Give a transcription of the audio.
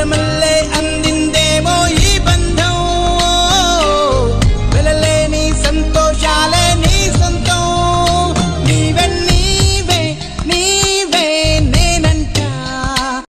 Mírame